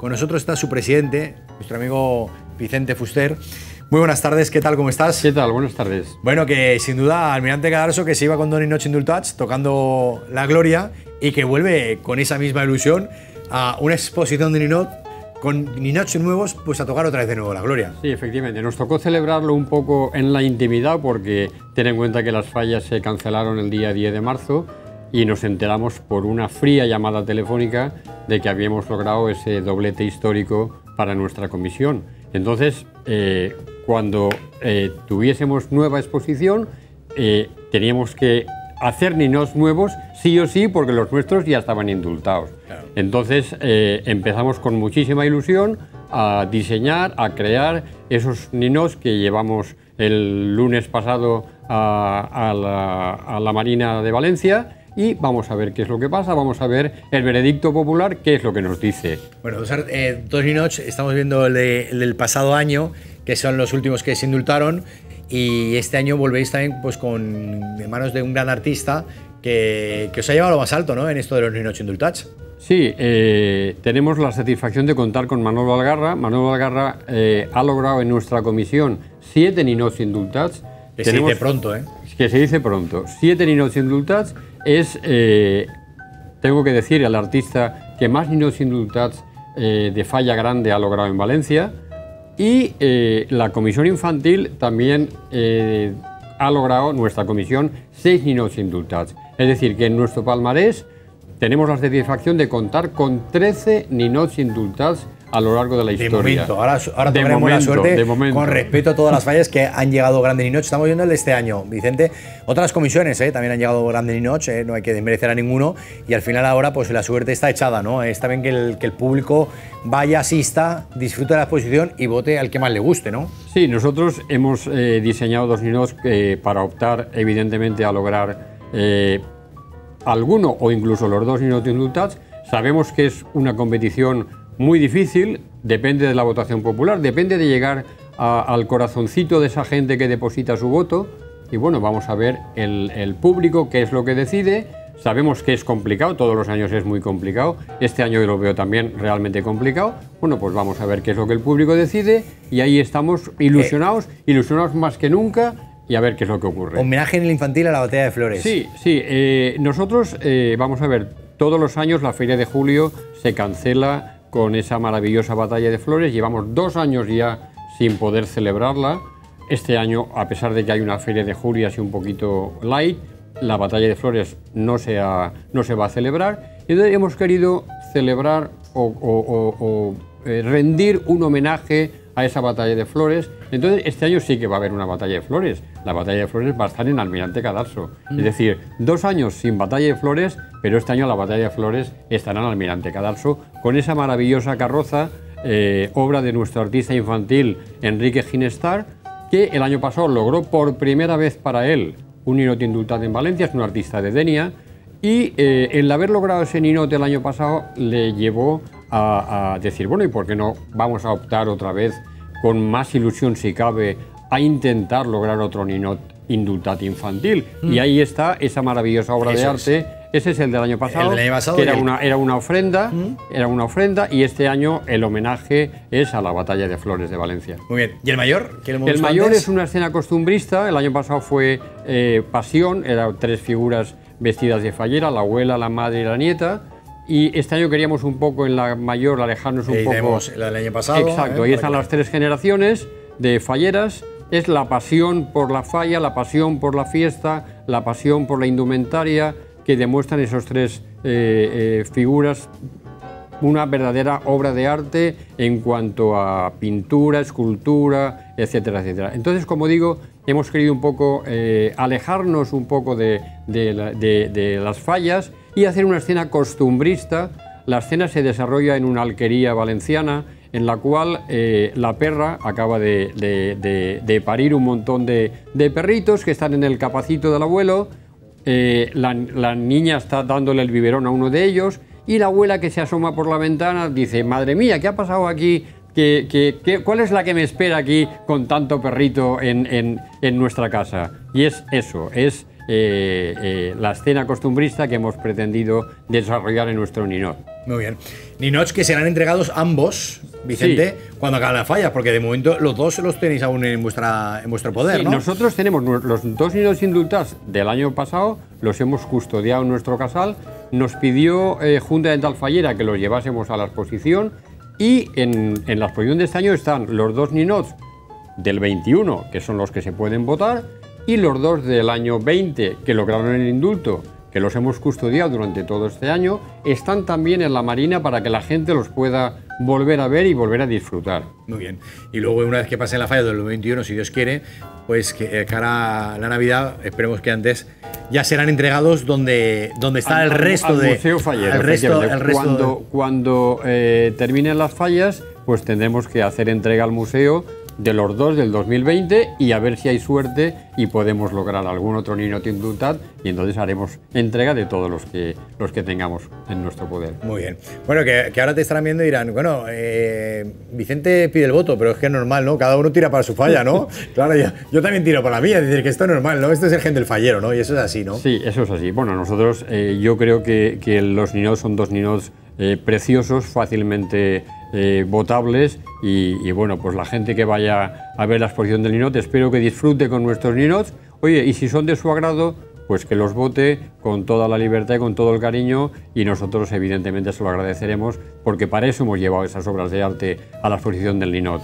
Con nosotros está su presidente, nuestro amigo Vicente Fuster. Muy buenas tardes, ¿qué tal? ¿Cómo estás? ¿Qué tal? Buenas tardes. Bueno, que sin duda Almirante Cadarso que se iba con Don Noche Indultats tocando la gloria y que vuelve con esa misma ilusión a una exposición de Ninot con Ninots nuevos, pues a tocar otra vez de nuevo la gloria. Sí, efectivamente. Nos tocó celebrarlo un poco en la intimidad porque ten en cuenta que las fallas se cancelaron el día 10 de marzo y nos enteramos por una fría llamada telefónica de que habíamos logrado ese doblete histórico para nuestra comisión. Entonces, eh, cuando eh, tuviésemos nueva exposición, eh, teníamos que hacer ninos nuevos, sí o sí, porque los nuestros ya estaban indultados. Entonces empezamos con muchísima ilusión a diseñar, a crear esos ninos que llevamos el lunes pasado a, la, a la Marina de Valencia y vamos a ver qué es lo que pasa, vamos a ver el veredicto popular, qué es lo que nos dice. Bueno, dos, eh, dos estamos viendo el, del pasado año, que son los últimos que se indultaron, y este año volvéis también pues, con manos de un gran artista que, que os ha llevado a lo más alto ¿no? en esto de los Ninoch indultats. Sí, eh, tenemos la satisfacción de contar con Manolo Algarra. Manolo Algarra eh, ha logrado en nuestra comisión siete Ninoch indultats. Que se dice pronto, ¿eh? Que se dice pronto. Siete Ninoch indultats es, eh, tengo que decir, el artista que más niños indultats eh, de falla grande ha logrado en Valencia. Y eh, la comisión infantil también ha logrado, nuestra comisión, seis niños indultats. Es decir, que en nuestro palmarés tenemos la satisfacción de contar con 13 niños indultats a lo largo de la historia. De momento, ahora, ahora tenemos la suerte, con respeto a todas las fallas que han llegado Grande Ninoch. Estamos viendo el de este año, Vicente. Otras comisiones ¿eh? también han llegado Grande Ninoch, ¿eh? no hay que desmerecer a ninguno. Y al final ahora pues la suerte está echada, ¿no? Está bien que el, que el público vaya, asista, disfrute de la exposición y vote al que más le guste, ¿no? Sí, nosotros hemos eh, diseñado dos Ninoch para optar evidentemente a lograr alguno o incluso los dos Ninoch indultats. Sabemos que es una competición muy difícil, depende de la votación popular, depende de llegar al corazoncito de esa gente que deposita su voto. Y bueno, vamos a ver el, público qué es lo que decide. Sabemos que es complicado, todos los años es muy complicado. Este año yo lo veo también realmente complicado. Bueno, pues vamos a ver qué es lo que el público decide y ahí estamos ilusionados, ilusionados más que nunca y a ver qué es lo que ocurre. Homenaje en el infantil a la batalla de flores. Sí, sí. Eh, nosotros, eh, vamos a ver, todos los años la Feria de Julio se cancela con esa maravillosa batalla de flores. Llevamos dos años ya sin poder celebrarla. Este año, a pesar de que hay una feria de julio así un poquito light, la batalla de flores no se, no se va a celebrar. Entonces hemos querido celebrar o, eh, rendir un homenaje a esa batalla de flores. Entonces este año sí que va a haber una batalla de flores. La batalla de flores va a estar en Almirante Cadarso. Es mm. decir, dos años sin batalla de flores pero este año la Batalla de Flores estará en Almirante Cadalso con esa maravillosa carroza, eh, obra de nuestro artista infantil Enrique Ginestar, que el año pasado logró por primera vez para él un ninote indultado en Valencia, es un artista de Denia, y eh, el haber logrado ese ninote el año pasado le llevó a, decir, bueno, ¿y por qué no vamos a optar otra vez con más ilusión si cabe a intentar lograr otro ninote indultado infantil? Y mm. ahí está esa maravillosa obra de arte. Ese es el del año pasado, que era, una, era una ofrenda, era una ofrenda y este año el homenaje es a la batalla de Flores de Valencia. Muy bien. ¿Y el mayor? el mayor es una escena costumbrista. El año pasado fue eh, Pasión, eran tres figuras vestidas de fallera, la abuela, la madre y la nieta. Y este año queríamos un poco en la mayor alejarnos un poco. la del año pasado. Exacto. ¿eh? Ahí están las tres generaciones de falleras es la pasión por la falla, la pasión por la fiesta, la pasión por la indumentaria, que demuestran esos tres eh, eh, figuras una verdadera obra de arte en cuanto a pintura, escultura, etcétera, etcétera. Entonces, como digo, hemos querido un poco eh, alejarnos un poco de, las fallas y hacer una escena costumbrista. La escena se desarrolla en una alquería valenciana en la cual la perra acaba de, parir un montón de perritos que están en el capacito del abuelo eh, la, niña está dándole el biberón a uno de ellos y la abuela que se asoma por la ventana dice, madre mía, ¿qué ha pasado aquí? ¿Qué, cuál es la que me espera aquí con tanto perrito en, nuestra casa? Y es eso, es eh, eh, la escena costumbrista que hemos pretendido desarrollar en nuestro Ninot. Muy bien. Ninots que serán entregados ambos, Vicente, cuando acaben las fallas, porque de momento los dos los tenéis aún en, vuestra, en vuestro poder, ¿no? Nosotros tenemos los dos Ninots indultados del año pasado, los hemos custodiado en nuestro casal. Nos pidió Junta de Fallera que los llevásemos a la exposición y en, la exposición de este año están los dos Ninots del 21, que son los que se pueden votar, y los dos del año 20, que lograron el indulto, que los hemos custodiado durante todo este año, están también en la Marina para que la gente los pueda volver a ver y volver a disfrutar. Muy bien. Y luego, una vez que pase la falla del 21, si Dios quiere, pues que eh, cara a la Navidad, esperemos que antes ya serán entregados donde, donde está el resto de. Museo Fallero. El resto, cuando cuando eh, terminen las fallas, pues tendremos que hacer entrega al museo de los dos del 2020 y a ver si hay suerte y podemos lograr algún otro Nino Tindutat y entonces haremos entrega de todos los que, los que tengamos en nuestro poder. Muy bien. Bueno, que, ahora te estarán viendo y dirán, bueno, eh, Vicente pide el voto, pero es que es normal, ¿no? Cada uno tira para su falla, ¿no? claro, yo, también tiro para la mía, decir que esto es normal, ¿no? Esto es el gen del fallero, ¿no? Y eso es así, ¿no? Sí, eso es así. Bueno, nosotros, eh, yo creo que, que los ninos son dos ninos eh, preciosos, fácilmente eh, votables y, bueno, pues la gente que vaya a ver la exposición del Ninot, espero que disfrute con nuestros Ninots. Oye, y si son de su agrado, pues que los vote con toda la libertad y con todo el cariño y nosotros evidentemente se lo agradeceremos porque para eso hemos llevado esas obras de arte a la exposición del Ninot.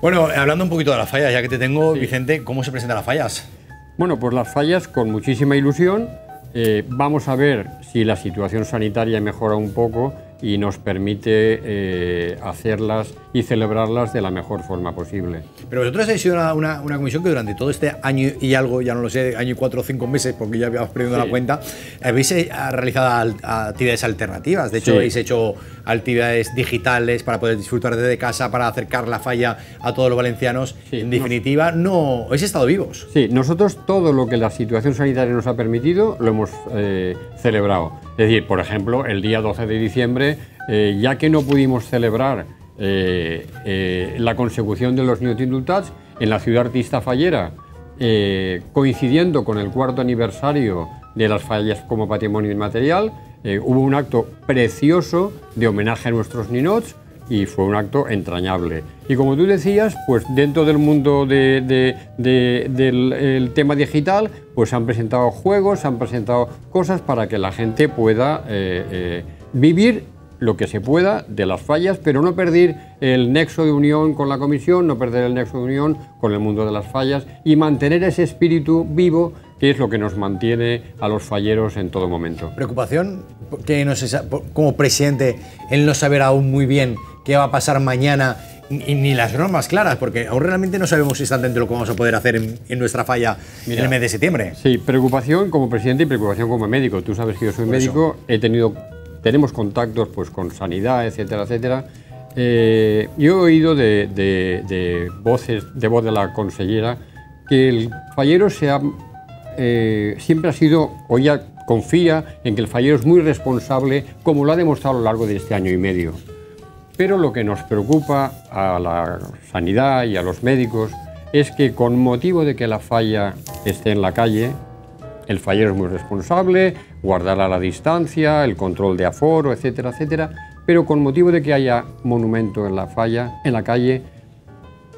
Bueno, hablando un poquito de las fallas, ya que te tengo, Vicente, ¿cómo se presentan las fallas? Bueno, pues las fallas con muchísima ilusión eh, vamos a ver si la situación sanitaria mejora un poco y nos permite eh, hacerlas y celebrarlas de la mejor forma posible. Pero vosotros habéis sido una, comisión que durante todo este año y algo, ya no lo sé, año y cuatro o cinco meses, porque ya habíamos perdido la cuenta, habéis eh, realizado actividades alternativas. De hecho, habéis hecho actividades digitales para poder disfrutar desde casa, para acercar la falla a todos los valencianos. en definitiva, no habéis estado vivos. Sí, nosotros todo lo que la situación sanitaria nos ha permitido lo hemos eh, celebrado. Es decir, por ejemplo, el día 12 de diciembre, eh, ya que no pudimos celebrar eh, eh, la consecución de los indultats en la ciudad artista fallera, coincidiendo con el cuarto aniversario de las fallas como patrimonio inmaterial, hubo un acto precioso de homenaje a nuestros ninots y fue un acto entrañable. Y como tú decías, pues dentro del mundo del tema digital, pues se han presentado juegos, se han presentado cosas para que la gente pueda eh, eh, vivir lo que se pueda de las fallas, pero no perder el nexo de unión con la comisión, no perder el nexo de unión con el mundo de las fallas y mantener ese espíritu vivo que es lo que nos mantiene a los falleros en todo momento. ¿Preocupación que no se, como presidente el no saber aún muy bien qué va a pasar mañana ni las normas claras, porque aún realmente no sabemos exactamente lo que vamos a poder hacer en, nuestra falla en el mes de septiembre. Sí, preocupación como presidente y preocupación como médico. Tú sabes que yo soy médico, he tenido, tenemos contactos pues, con sanidad, etcétera, etcétera. Eh, yo he oído de, voces, de voz de la consellera, que el fallero se eh, siempre ha sido, o ya confía en que el fallero es muy responsable, como lo ha demostrado a lo largo de este año y medio. Pero lo que nos preocupa a la sanidad y a los médicos es que con motivo de que la falla esté en la calle, el fallero es muy responsable, guardará la distancia, el control de aforo, etcétera, etcétera, pero con motivo de que haya monumento en la falla, en la calle,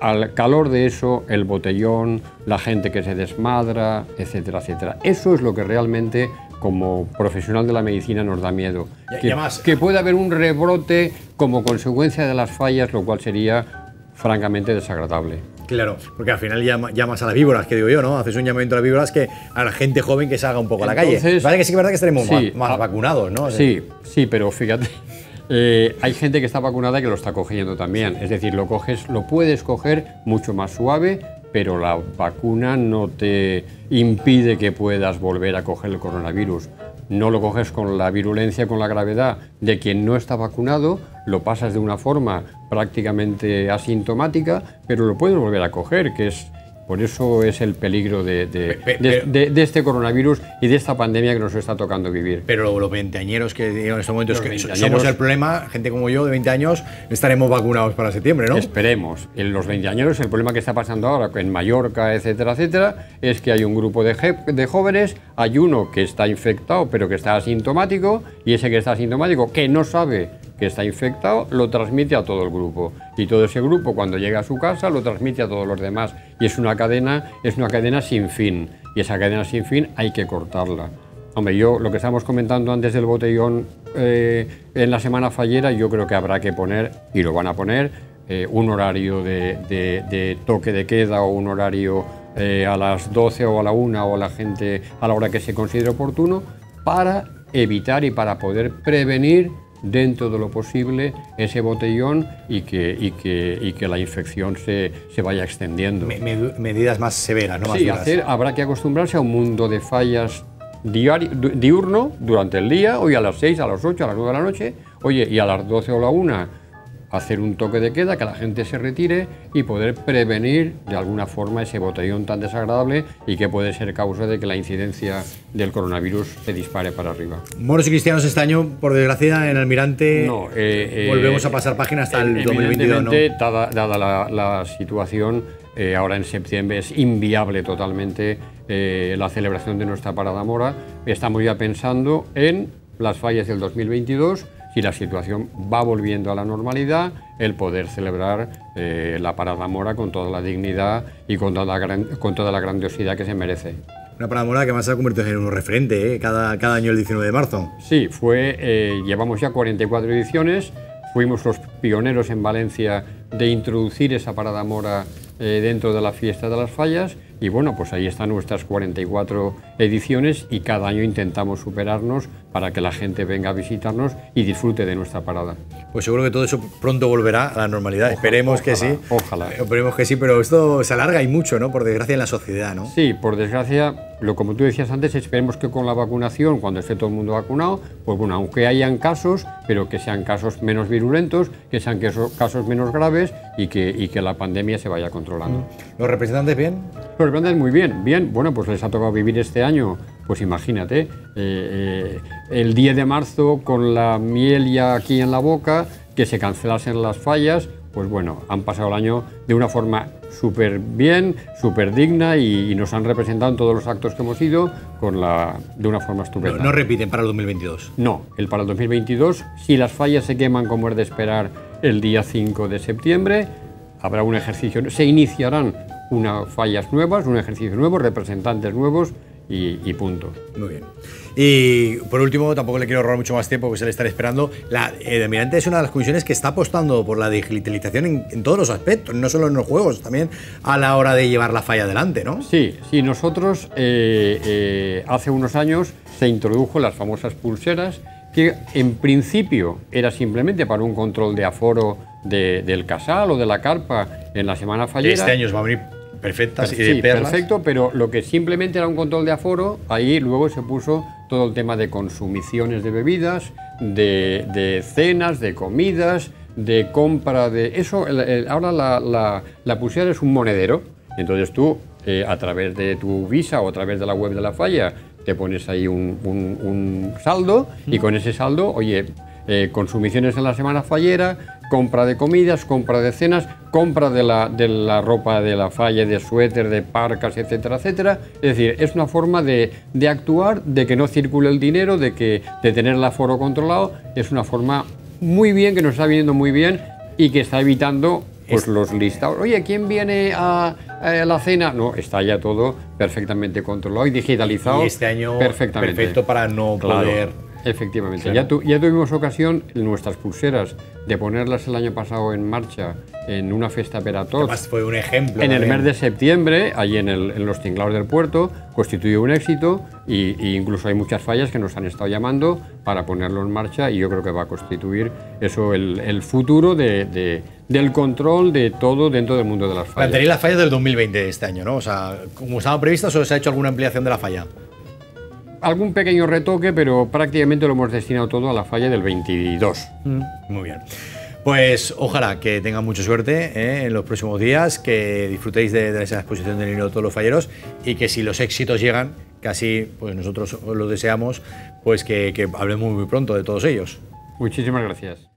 al calor de eso, el botellón, la gente que se desmadra, etcétera, etcétera. Eso es lo que realmente como profesional de la medicina nos da miedo. que, que pueda haber un rebrote como consecuencia de las fallas, lo cual sería francamente desagradable. Claro, porque al final llamas a las víboras, que digo yo, ¿no? Haces un llamamiento a las víboras que a la gente joven que salga un poco a la calle. Vale que sí que es verdad que estaremos más, ah, vacunados, ¿no? Sí, sí, pero fíjate, eh, hay gente que está vacunada y que lo está cogiendo también. Es decir, lo coges, lo puedes coger mucho más suave, pero la vacuna no te impide que puedas volver a coger el coronavirus. No lo coges con la virulencia, con la gravedad de quien no está vacunado, lo pasas de una forma prácticamente asintomática, pero lo puedes volver a coger, que es Por eso es el peligro de, de, este coronavirus y de esta pandemia que nos está tocando vivir. Pero los veinteañeros que en estos momentos que somos el problema, gente como yo de 20 años, estaremos vacunados para septiembre, ¿no? Esperemos. En los veinteañeros, el problema que está pasando ahora en Mallorca, etcétera, etcétera, es que hay un grupo de, de jóvenes, hay uno que está infectado pero que está asintomático y ese que está asintomático que no sabe que está infectado lo transmite a todo el grupo. Y todo ese grupo cuando llega a su casa lo transmite a todos los demás. Y es una cadena es una cadena sin fin. Y esa cadena sin fin hay que cortarla. Hombre yo lo que estábamos comentando antes del botellón eh, en la semana fallera yo creo que habrá que poner y lo van a poner eh, un horario de, toque de queda o un horario eh, a las 12 o a la 1 o a la gente a la hora que se considere oportuno para evitar y para poder prevenir dentro de lo posible ese botellón y que, y que, y que la infección se, se vaya extendiendo. medidas más severas, ¿no? Más sí, hacer, habrá que acostumbrarse a un mundo de fallas diurno durante el día, hoy a las 6, a las 8, a las 9 de la noche, oye, y a las 12 o la 1 hacer un toque de queda, que la gente se retire y poder prevenir de alguna forma ese botellón tan desagradable y que puede ser causa de que la incidencia del coronavirus se dispare para arriba. Moros y cristianos este año, por desgracia, en Almirante no, eh, eh, volvemos a pasar página hasta el 2022. ¿no? Dada, dada la, situación, eh, ahora en septiembre es inviable totalmente la celebración de nuestra Parada Mora. Estamos ya pensando en las fallas del 2022 si la situación va volviendo a la normalidad, el poder celebrar eh, la Parada Mora con toda la dignidad y con toda la, con toda la grandiosidad que se merece. Una Parada Mora que más se ha convertido en un referente ¿eh? cada, cada año el 19 de marzo. Sí, fue, eh, llevamos ya 44 ediciones, fuimos los pioneros en Valencia de introducir esa Parada Mora dentro de la fiesta de las fallas y bueno, pues ahí están nuestras 44 ediciones y cada año intentamos superarnos para que la gente venga a visitarnos y disfrute de nuestra parada. Pues seguro que todo eso pronto volverá a la normalidad. Esperemos que sí. Ojalá. Esperemos que sí, pero esto se alarga y mucho, ¿no? Por desgracia en la sociedad, ¿no? Sí, por desgracia, lo como tú decías antes, esperemos que con la vacunación, cuando esté todo el mundo vacunado, pues bueno, aunque hayan casos, pero que sean casos menos virulentos, que sean casos menos graves y que, y que la pandemia se vaya controlando. Mm. ¿Los representantes bien? Los representantes muy bien, bien. Bueno, pues les ha tocado vivir este año pues imagínate, eh, eh, el 10 de marzo con la miel ya aquí en la boca, que se cancelasen las fallas, pues bueno, han pasado el año de una forma súper bien, súper digna y, nos han representado en todos los actos que hemos ido con la, de una forma estupenda. No, repiten para el 2022? No, el para el 2022, si las fallas se queman como es de esperar el día 5 de septiembre, habrá un ejercicio, se iniciarán unas fallas nuevas, un ejercicio nuevo, representantes nuevos y, punto. Muy bien. Y por último, tampoco le quiero ahorrar mucho más tiempo, que se le estará esperando. La Almirante es una de las comisiones que está apostando por la digitalización en, todos los aspectos, no solo en los juegos, también a la hora de llevar la falla adelante, ¿no? Sí, sí, nosotros eh, eh, hace unos años se introdujo las famosas pulseras que en principio era simplemente para un control de aforo del casal o de la carpa en la semana fallera. Este año va a venir perfectas y sí, perfecto, pero lo que simplemente era un control de aforo, ahí luego se puso todo el tema de consumiciones de bebidas, de, cenas, de comidas, de compra de... Eso, ahora la, la, pulsera es un monedero, entonces tú eh, a través de tu visa o a través de la web de la falla te pones ahí un, saldo y con ese saldo, oye, eh, consumiciones en la semana fallera, compra de comidas, compra de cenas, compra de la, de la ropa de la falla, de suéter, de parcas, etcétera, etcétera. Es decir, es una forma de, de, actuar, de que no circule el dinero, de, que, de tener el aforo controlado. Es una forma muy bien, que nos está viniendo muy bien y que está evitando pues, los listados. Oye, ¿quién viene a, la cena? No, está ya todo perfectamente controlado y digitalizado. Y este año perfectamente. perfecto para no poder Efectivamente, ya, ya, tuvimos ocasión en nuestras pulseras de ponerlas el año pasado en marcha en una fiesta perator. Además fue un ejemplo. En el mes de septiembre, allí en, el, en los tinglados del puerto, constituyó un éxito y, incluso hay muchas fallas que nos han estado llamando para ponerlo en marcha y yo creo que va a constituir eso el, el futuro de, del control de todo dentro del mundo de las fallas. Tenéis las fallas del 2020 este año, ¿no? O sea, como estaban previstas o se ha hecho alguna ampliación de la falla? Algún pequeño retoque, pero prácticamente lo hemos destinado todo a la falla del 22. Mm. muy bien. Pues ojalá que tengan mucha suerte ¿eh? en los próximos días, que disfrutéis de, esa exposición de Nino todos los falleros y que si los éxitos llegan, casi pues nosotros lo deseamos, pues que, que hablemos muy pronto de todos ellos. Muchísimas gracias.